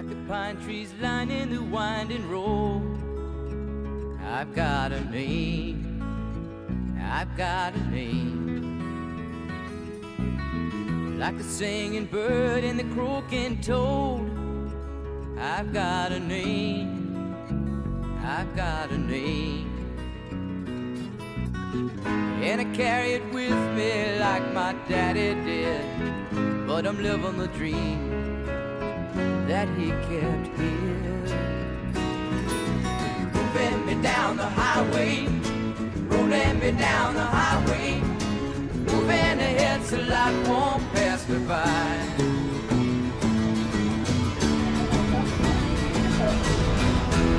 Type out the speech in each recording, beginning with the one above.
Like the pine trees lining the winding road. I've got a name. I've got a name. Like the singing bird and the croaking toad. I've got a name. I've got a name. And I carry it with me like my daddy did. But I'm living the dream that he kept here. Moving me down the highway, rolling me down the highway. Moving ahead so life won't pass me by.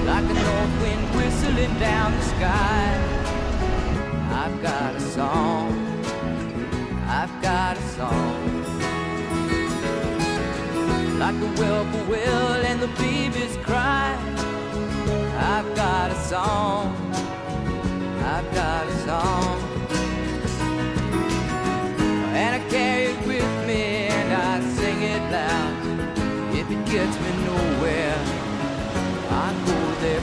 Like a north wind whistling down the sky. I've got a song. I've got a song. Like the whippoorwill and the babies cry. I've got a song. I've got a song. And I carry it with me and I sing it loud. If it gets me nowhere, I go there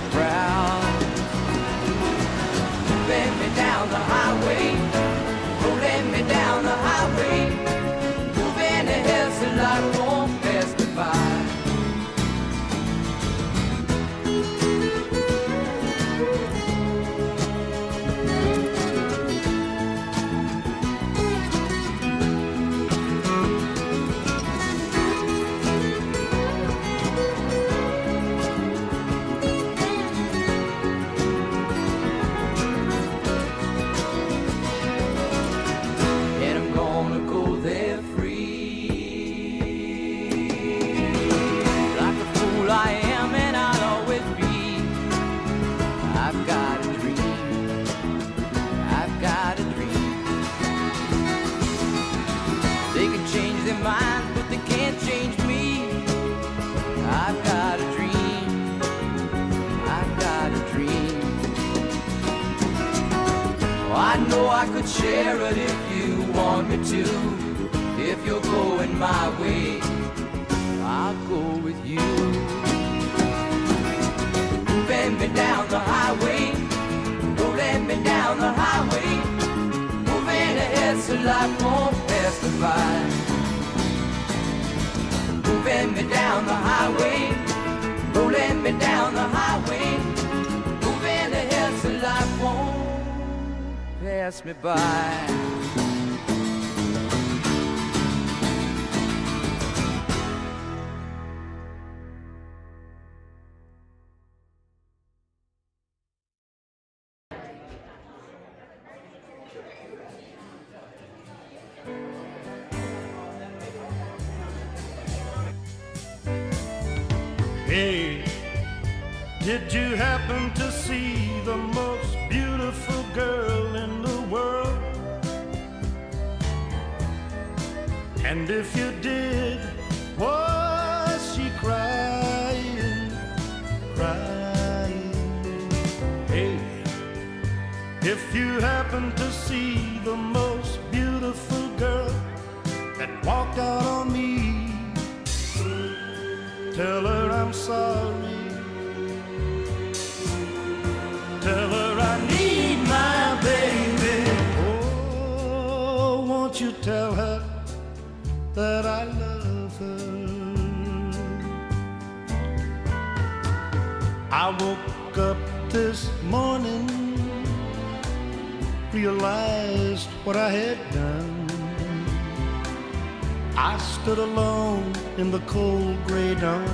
know I could share it if you want me to. If you're going my way, I'll go with you. Moving me down the highway, rolling me down the highway, moving ahead so life won't pass me by. Moving me down the highway, pass me by. Hey, did you happen to see the most And if you did, was she crying, crying? Hey, if you happen to see the most beautiful girl that walked out on me, Tell her I'm sorry. That I love her? I woke up this morning, realized what I had done. I stood alone in the cold gray dawn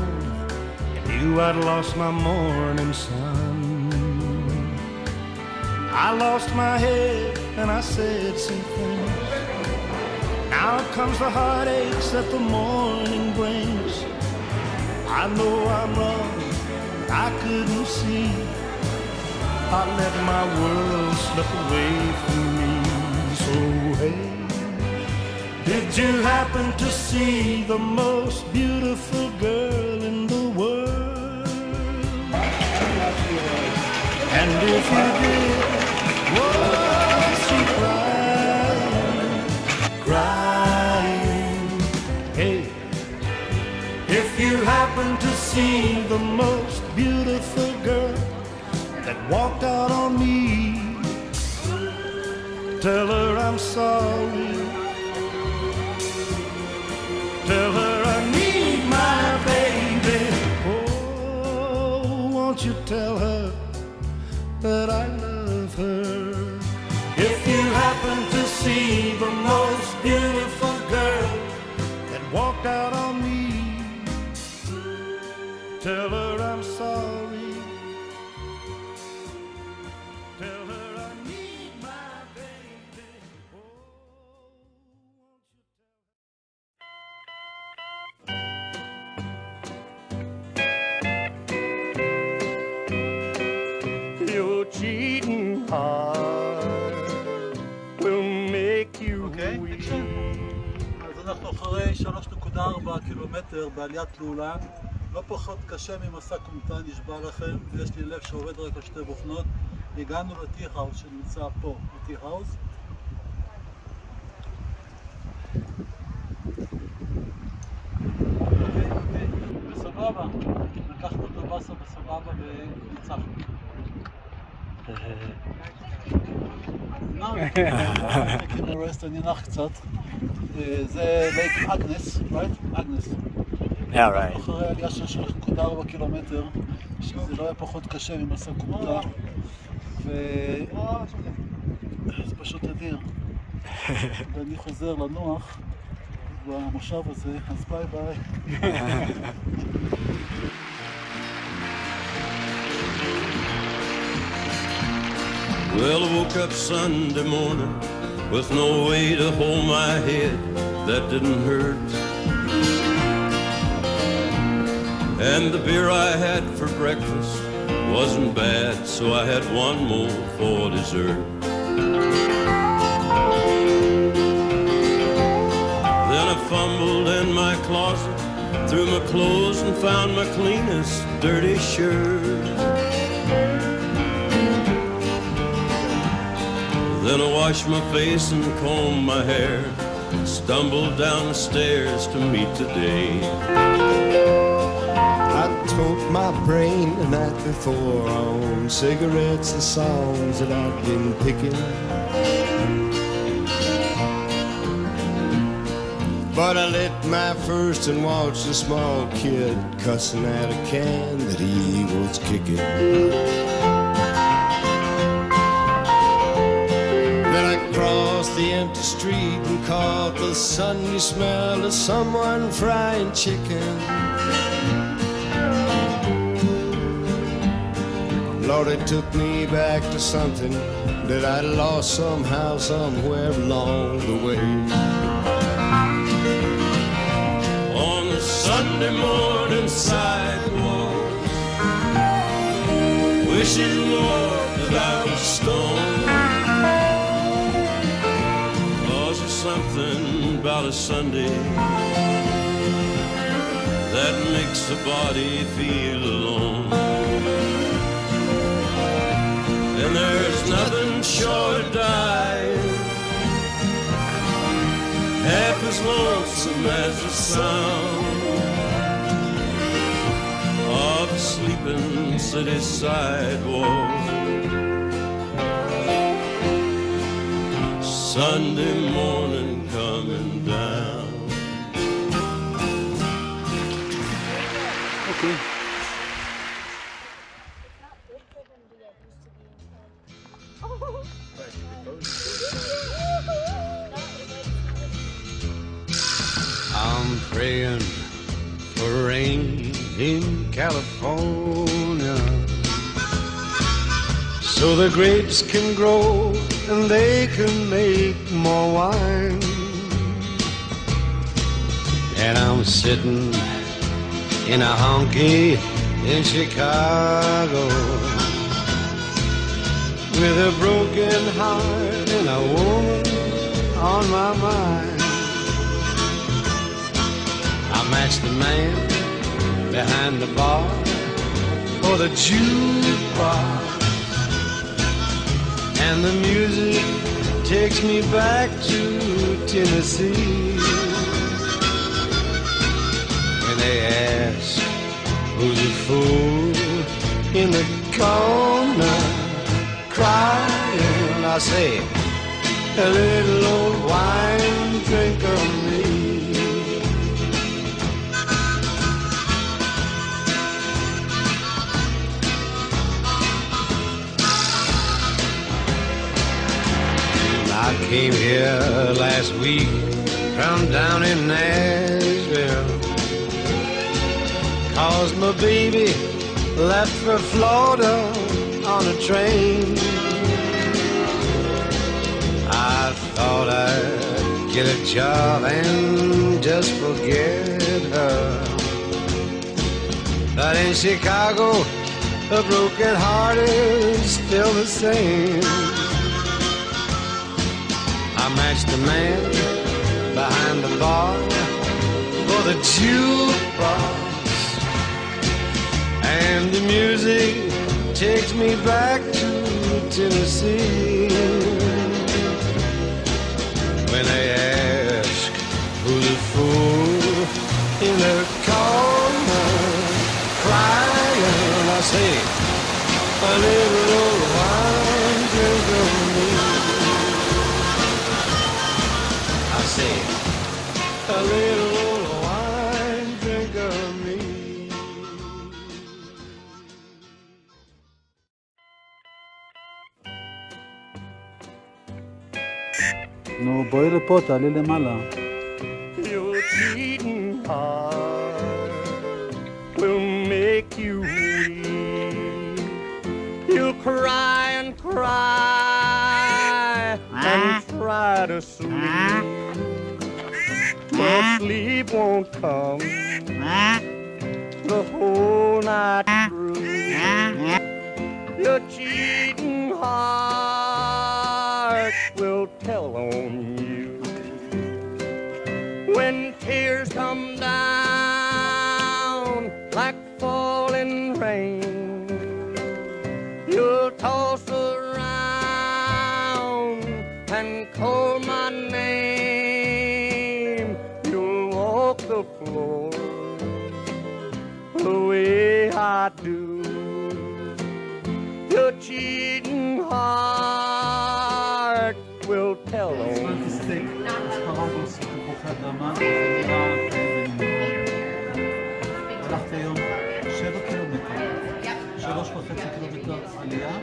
and knew I'd lost my morning sun. I lost my head and I said some things. Now comes the heartaches that the morning brings. I know I'm wrong, I couldn't see. I let my world slip away from me. So hey. Did you happen to see the most beautiful girl in the world? And if you sorry. Tell her I need my baby. Oh, won't you tell her קילומטר בעליית תלולה, לא פחות קשה ממסע כומתה נשבע לכם, ויש לי לב שעובד רק על שתי בוכנות. הגענו לטי האוס שנמצא פה, לטי האוס. בסבבה. לקחנו את הבאסה בסבבה וניצחנו. רסט, אני נח קצת. אה, זה לייק אגנס, right? אגנס. Yeah, right. אחרי עלייה של 3.4 קילומטר, שזה לא היה פחות קשה ממסע כומתה. ו... זה פשוט אדיר. ואני חוזר לנוח במושב הזה, אז ביי ביי. Well, I woke up Sunday morning with no way to hold my head that didn't hurt. And the beer I had for breakfast wasn't bad, so I had one more for dessert. Then I fumbled in my closet, threw my clothes and found my cleanest dirty shirt. Then I washed my face and combed my hair, stumbled down the stairs to meet the day. Smoked my brain the night before on cigarettes and songs that I'd been picking. But I lit my first and watched a small kid cussing at a can that he was kicking. Then I crossed the empty street and caught the sunny smell of someone frying chicken. Lord, it took me back to something that I lost somehow, somewhere along the way. On the Sunday morning sidewalk, wishing, Lord, that I was stoned. Cause there's something about a Sunday that makes the body feel alone. And there's nothing short of dying half as lonesome as the sound of a sleeping city sidewalk. Sunday rain in California so the grapes can grow and they can make more wine. And I'm sitting in a honky in Chicago with a broken heart and a woman on my mind. Matched the man behind the bar for the jukebox. And the music takes me back to Tennessee. When they ask who's a fool in the corner crying. I say, a little old wine drinker me. Came here last week from down in Nashville. Cause my baby left for Florida on a train. I thought I'd get a job and just forget her. But in Chicago, a broken heart is still the same. I matched the man behind the bar for the jukebox. And the music takes me back to Tennessee. When they ask who's the fool in the corner crying, I say, a little נו, בואי לפה, תעלי למעלה. Your cheating heart will make you weep. You'll cry and cry and try to sleep. But sleep won't come the whole night through. Your cheating heart will tell on the floor the way I do. Your cheating heart will tell on you. הזמנתי סטייק, קרב רוסי תפוחי אדמה, זה נראה איזה נמוך. הלכתי היום שבע קילומטר, שלוש וחצי קילומטר עלייה, ממש ממש ממש.